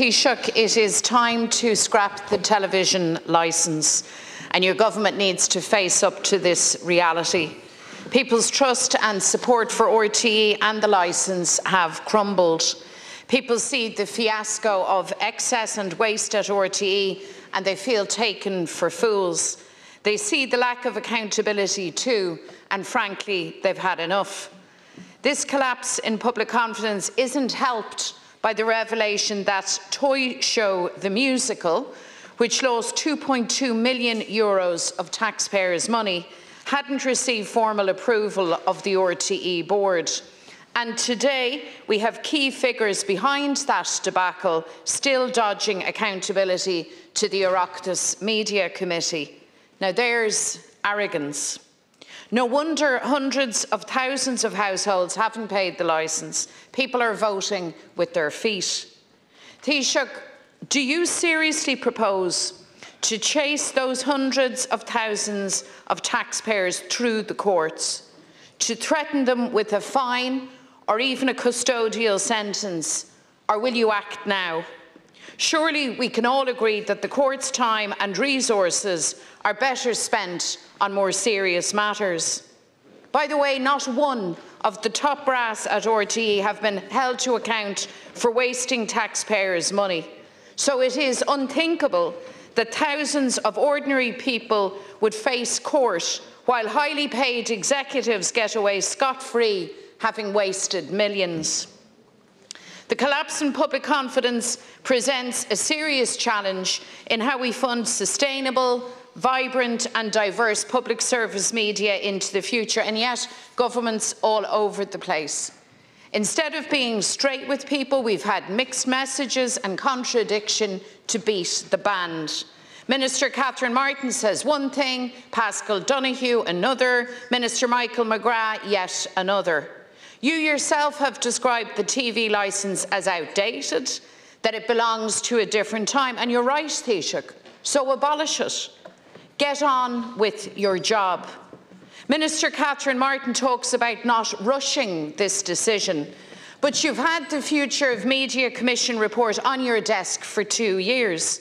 Taoiseach, it is time to scrap the television licence and your government needs to face up to this reality. People's trust and support for RTE and the licence have crumbled. People see the fiasco of excess and waste at RTE and they feel taken for fools. They see the lack of accountability too, and frankly, they've had enough. This collapse in public confidence isn't helped by the revelation that Toy Show the Musical, which lost 2.2 million euros of taxpayers' money, hadn't received formal approval of the RTE board. And today, we have key figures behind that debacle still dodging accountability to the Oireachtas Media Committee. Now, there's arrogance. No wonder hundreds of thousands of households haven't paid the licence. People are voting with their feet. Taoiseach, do you seriously propose to chase those hundreds of thousands of taxpayers through the courts, to threaten them with a fine or even a custodial sentence, or will you act now? Surely we can all agree that the court's time and resources are better spent on more serious matters. By the way, not one of the top brass at RTE have been held to account for wasting taxpayers' money. So it is unthinkable that thousands of ordinary people would face court while highly paid executives get away scot-free having wasted millions. The collapse in public confidence presents a serious challenge in how we fund sustainable, vibrant and diverse public service media into the future, and yet governments all over the place. Instead of being straight with people, we've had mixed messages and contradiction to beat the band. Minister Catherine Martin says one thing, Paschal Donohoe another, Minister Michael McGrath yet another. You yourself have described the TV licence as outdated, that it belongs to a different time, and you're right, Taoiseach, so abolish it. Get on with your job. Minister Catherine Martin talks about not rushing this decision, but you've had the Future of Media Commission report on your desk for two years,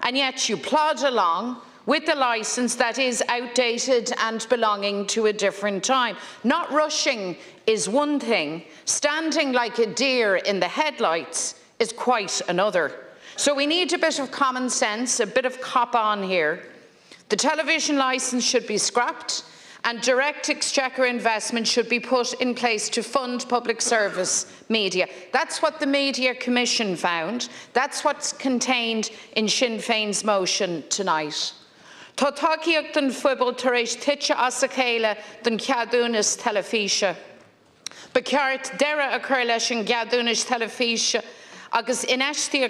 and yet you plod along with a licence that is outdated and belonging to a different time. Not rushing is one thing, standing like a deer in the headlights is quite another. So we need a bit of common sense, a bit of cop on here. The television licence should be scrapped and direct exchequer investment should be put in place to fund public service media. That's what the Media Commission found. That's what's contained in Sinn Féin's motion tonight. Den fphobal tar éis tiite as a chéile den ceadúnas telefíe. Ba ceart deire a chur leis an telefíe agus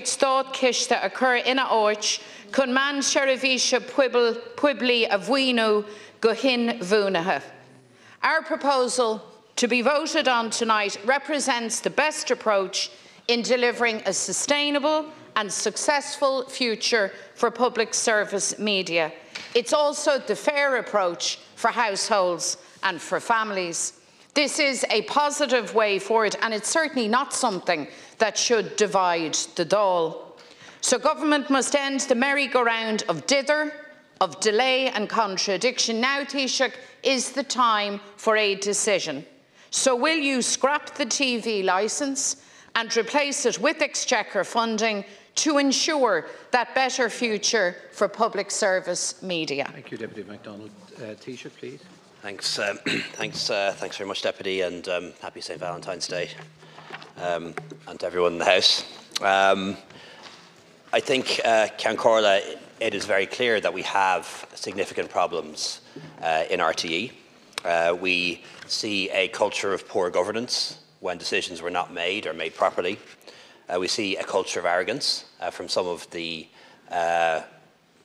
stád ciiste a chur ina áit chun man a go hin bhúnathe. Our proposal to be voted on tonight represents the best approach in delivering a sustainable and successful future for public service media. It's also the fair approach for households and for families. This is a positive way forward and it's certainly not something that should divide the Dáil. So government must end the merry-go-round of dither, of delay and contradiction. Now, Taoiseach, is the time for a decision. So will you scrap the TV licence and replace it with exchequer funding to ensure that better future for public service media. Thank you, Deputy McDonald. Uh, Taoiseach, please. Thanks, um, thanks, uh, thanks very much, Deputy, and um, happy St Valentine's Day, um, and to everyone in the House. Um, I think, uh, Corla, it is very clear that we have significant problems uh, in RTE. Uh, we see a culture of poor governance when decisions were not made or made properly. Uh, we see a culture of arrogance uh, from some of the uh,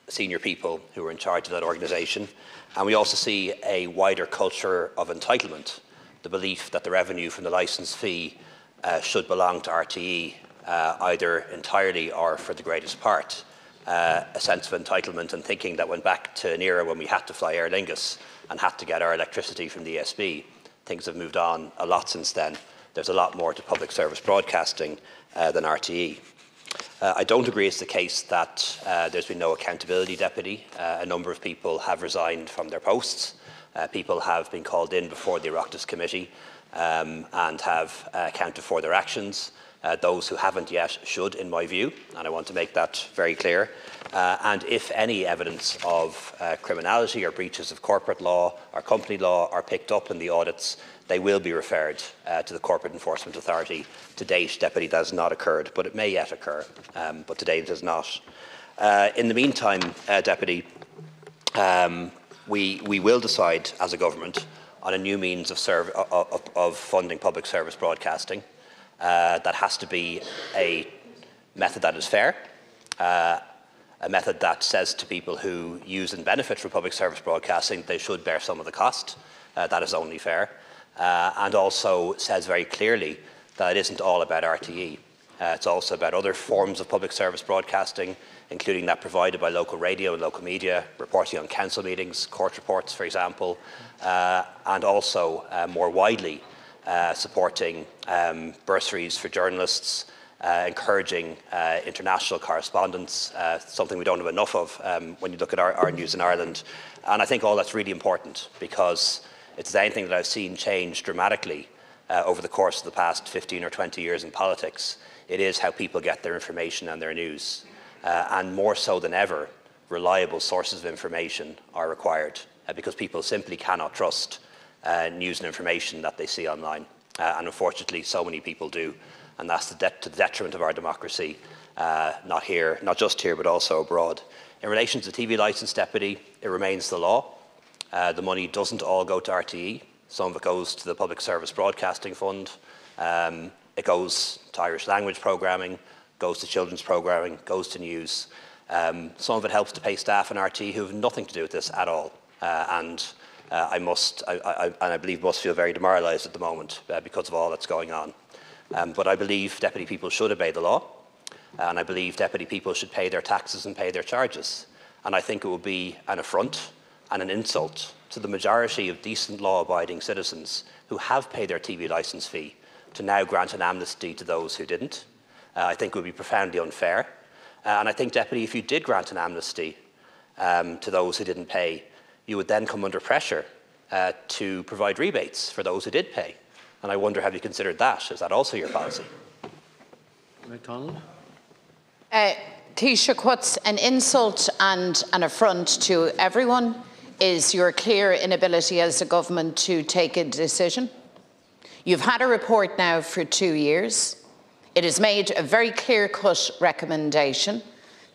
senior people who are in charge of that organisation. And we also see a wider culture of entitlement, the belief that the revenue from the licence fee uh, should belong to RTE uh, either entirely or for the greatest part. Uh, a sense of entitlement and thinking that went back to an era when we had to fly Aer Lingus and had to get our electricity from the ESB. Things have moved on a lot since then. There's a lot more to public service broadcasting than RTE. Uh, I don't agree it's the case that uh, there's been no accountability deputy. Uh, a number of people have resigned from their posts. Uh, people have been called in before the Oireachtas Committee um, and have uh, accounted for their actions. Uh, those who haven't yet should, in my view, and I want to make that very clear. Uh, and if any evidence of uh, criminality or breaches of corporate law or company law are picked up in the audits, they will be referred uh, to the Corporate Enforcement Authority. To date, Deputy, that has not occurred, but it may yet occur, um, but to date it has not. Uh, in the meantime, uh, Deputy, um, we, we will decide as a government on a new means of, of, of funding public service broadcasting. Uh, that has to be a method that is fair, uh, a method that says to people who use and benefit from public service broadcasting they should bear some of the cost. Uh, that is only fair. Uh, and also says very clearly that it isn't all about RTE. Uh, it's also about other forms of public service broadcasting, including that provided by local radio and local media, reporting on council meetings, court reports, for example, uh, and also more widely supporting um, bursaries for journalists, uh, encouraging uh, international correspondence, uh, something we don't have enough of um, when you look at our, our, news in Ireland. And I think all that's really important because it's anything that I've seen change dramatically uh, over the course of the past 15 or 20 years in politics. It is how people get their information and their news. Uh, and more so than ever, reliable sources of information are required because people simply cannot trust uh, news and information that they see online. Uh, and unfortunately, so many people do. And that's the to the detriment of our democracy, uh, not here, not just here, but also abroad. In relation to the TV licence deputy, it remains the law. Uh, the money doesn't all go to RTE. Some of it goes to the Public Service Broadcasting Fund. Um, it goes to Irish language programming, goes to children's programming, goes to news. Um, some of it helps to pay staff in RTE who have nothing to do with this at all. Uh, and uh, I must, I, I, and I believe must feel very demoralised at the moment uh, because of all that's going on. Um, but I believe deputy people should obey the law, and I believe deputy people should pay their taxes and pay their charges. And I think it would be an affront and an insult to the majority of decent law-abiding citizens who have paid their TV licence fee to now grant an amnesty to those who didn't. Uh, I think it would be profoundly unfair. Uh, and I think, Deputy, if you did grant an amnesty um, to those who didn't pay, you would then come under pressure uh, to provide rebates for those who did pay. And I wonder, have you considered that? Is that also your policy? McDonald? Uh, Taoiseach, what's an insult and an affront to everyone is your clear inability as a government to take a decision. You've had a report now for two years. It has made a very clear-cut recommendation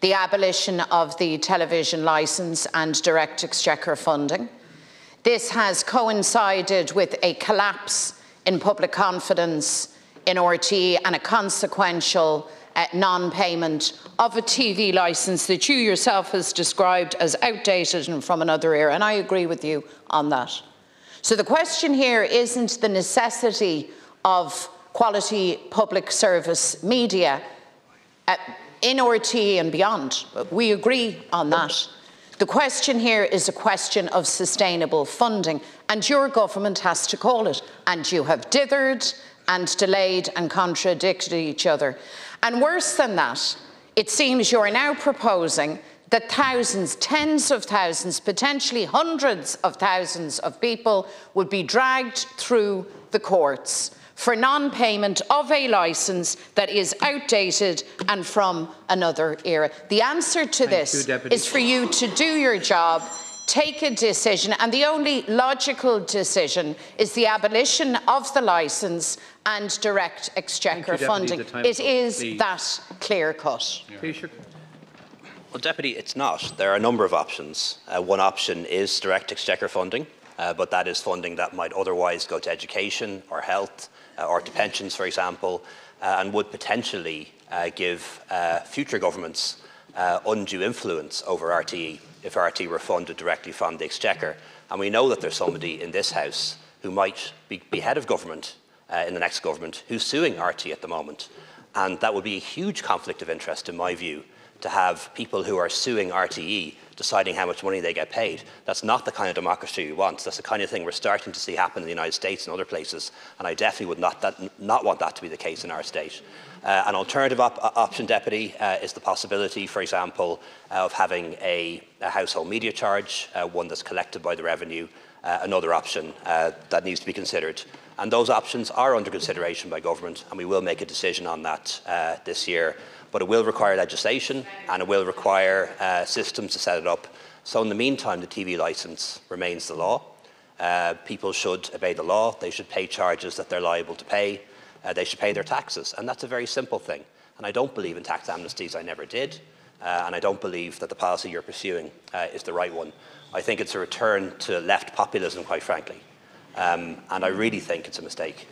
the abolition of the television licence and direct exchequer funding. This has coincided with a collapse in public confidence in RTE and a consequential uh, non-payment of a TV licence that you yourself has described as outdated and from another era, and I agree with you on that. So the question here isn't the necessity of quality public service media. Uh, in RTE and beyond. We agree on that. The question here is a question of sustainable funding, and your government has to call it. And you have dithered and delayed and contradicted each other. And worse than that, it seems you're now proposing that thousands, tens of thousands, potentially hundreds of thousands of people would be dragged through the courts for non-payment of a licence that is outdated and from another era. The answer to Thank this you, is for you to do your job, take a decision, and the only logical decision is the abolition of the licence and direct exchequer you, funding. It is please. that clear cut. Yeah. Well, Deputy, it's not. There are a number of options. Uh, one option is direct exchequer funding, uh, but that is funding that might otherwise go to education or health uh, or to pensions, for example, uh, and would potentially uh, give future governments undue influence over RTE if RTE were funded directly from the Exchequer. And we know that there's somebody in this House who might be, be head of government in the next government who's suing RTE at the moment. And that would be a huge conflict of interest, in my view, to have people who are suing RTE deciding how much money they get paid. That's not the kind of democracy we want. That's the kind of thing we're starting to see happen in the United States and other places, and I definitely would not, that, not want that to be the case in our state. Uh, an alternative op option, Deputy, uh, is the possibility, for example, uh, of having a, a, household media charge, uh, one that's collected by the revenue, uh, another option uh, that needs to be considered. And those options are under consideration by government, and we will make a decision on that this year. But it will require legislation, and it will require systems to set it up. So in the meantime, the TV licence remains the law. people should obey the law. They should pay charges that they're liable to pay uh, they should pay their taxes. And that's a very simple thing. And I don't believe in tax amnesties, I never did. Uh, and I don't believe that the policy you're pursuing uh, is the right one. I think it's a return to left populism, quite frankly. Um, and I really think it's a mistake.